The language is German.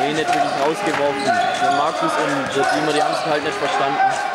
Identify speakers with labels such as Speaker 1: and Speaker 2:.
Speaker 1: Nee, nicht wirklich rausgeworfen. Der Markus und der Teamer, die haben es halt nicht verstanden.